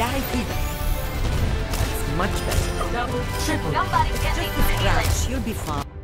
die fever. That's much better. Double, Triple. Somebody get me Just a scratch. You'll be fine.